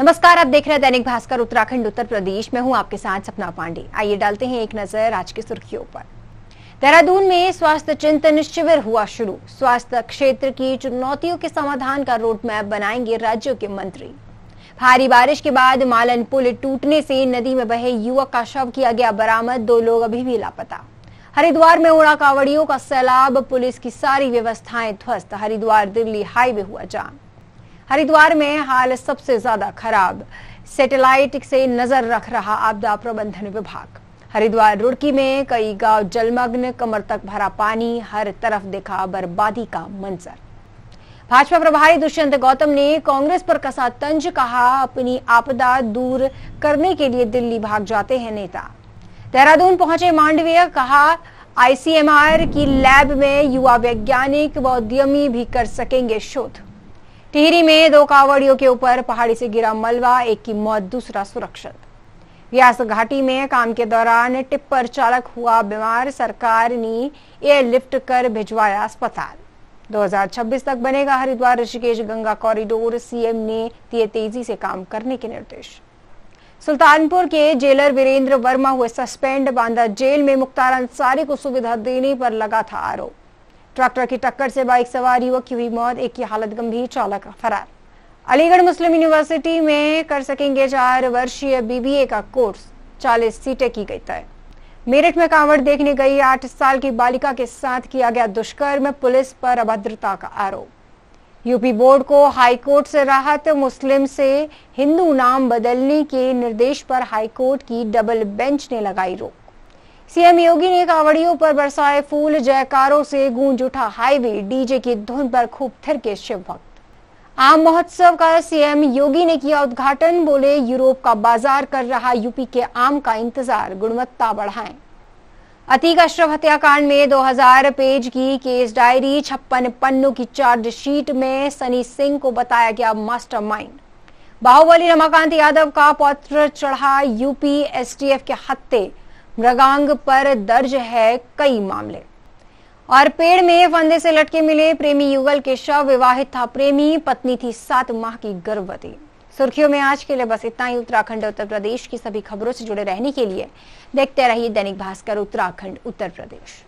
नमस्कार, आप देख रहे हैं दैनिक भास्कर, उत्तराखंड, उत्तर प्रदेश। में हूँ आपके साथ सपना पांडे। आइए डालते हैं एक नज़र आज की सुर्खियों पर। देहरादून में स्वास्थ्य चिंतन शिविर हुआ शुरू। स्वास्थ्य क्षेत्र की चुनौतियों के समाधान का रोड मैप बनाएँगे राज्यों के मंत्री। भारी बारिश के बाद मालन पुल टूटने से नदी में बहे युवक का शव किया गया बरामद, दो लोग अभी भी लापता। हरिद्वार में उड़ा कावड़ियों का सैलाब, पुलिस की सारी व्यवस्थाएँ ध्वस्त। हरिद्वार, दिल्ली हाईवे हुआ जाम। हरिद्वार में हाल सबसे ज़्यादा खराब। सैटेलाइट से नज़र रख रहा आपदा प्रबंधन विभाग। हरिद्वार, रुड़की में कई गाँव जलमग्न, कमर तक भरा पानी, हर तरफ़ देखा बर्बादी का मंजर। भाजपा प्रभारी दुष्यंत गौतम ने कांग्रेस पर कसा तंज कहा, अपनी आपदा दूर करने के लिए दिल्ली भाग जाते हैं नेता। देहरादून पहुँचे मांडवीय, कहा, आईसीएमआर की लैब में युवा वैज्ञानिक व उद्यमी भी कर सकेंगे शोध। टिहरी में दो कावड़ियों के ऊपर पहाड़ी से गिरा मलबा, एक की मौत, दूसरा सुरक्षित। व्यास घाटी में काम के दौरान टिप्पर चालक हुआ बीमार। सरकार ने एयरलिफ्ट कर भिजवाया अस्पताल। 2026 तक बनेगा हरिद्वार, ऋषिकेश, गंगा कॉरिडोर। सीएम ने दिए तेज़ी से काम करने के निर्देश। सुल्तानपुर के जेलर वीरेंद्र वर्मा हुए सस्पेंड, बांदा जेल में मुख्तार अंसारी को सुविधा देने पर लगा था आरोप। ट्रैक्टर की टक्कर से बाइक सवार युवक की हुई मौत, एक की हालत गंभीर, चालक फरार। अलीगढ़ मुस्लिम यूनिवर्सिटी में कर सकेंगे चार वर्षीय बीबीए का कोर्स 40 सीटें की गई तय। मेरठ में कांवड़ देखने गई आठ साल की बालिका के साथ किया गया दुष्कर्म, पुलिस पर अभद्रता का आरोप। यूपी बोर्ड को हाईकोर्ट से राहत, मुस्लिम से हिंदू नाम बदलने के निर्देश पर हाईकोर्ट की डबल बेंच ने लगाई रोक। सीएम योगी ने कावड़ियों पर बरसाए फूल, जयकारों से गूंज उठा हाईवे, डीजे की धुन पर खूब थिरके शिव भक्त। आम महोत्सव का सीएम योगी ने किया उद्घाटन, बोले, यूरोप का बाज़ार कर रहा यूपी के आम का इंतज़ार, गुणवत्ता बढ़ाएँ। अतीक अशरफ हत्याकांड में 2000 पेज की केस डायरी, छप्पन पन्नों की चार्जशीट में सनी सिंह को बताया गया मास्टरमाइंड। बाहुबली रमाकांत यादव का पत्र चढ़ा यूपी एसटीएफ के हत्ते। मृगांग पर दर्ज है कई मामले। और पेड़ में फंदे से लटके मिले प्रेमी युगल के शव विवाहित था प्रेमी, पत्नी थी सात माह की गर्भवती। सुर्खियों में आज के लिए बस इतना ही। उत्तराखंड, उत्तर प्रदेश की सभी खबरों से जुड़े रहने के लिए देखते रहिए दैनिक भास्कर उत्तराखंड, उत्तर प्रदेश।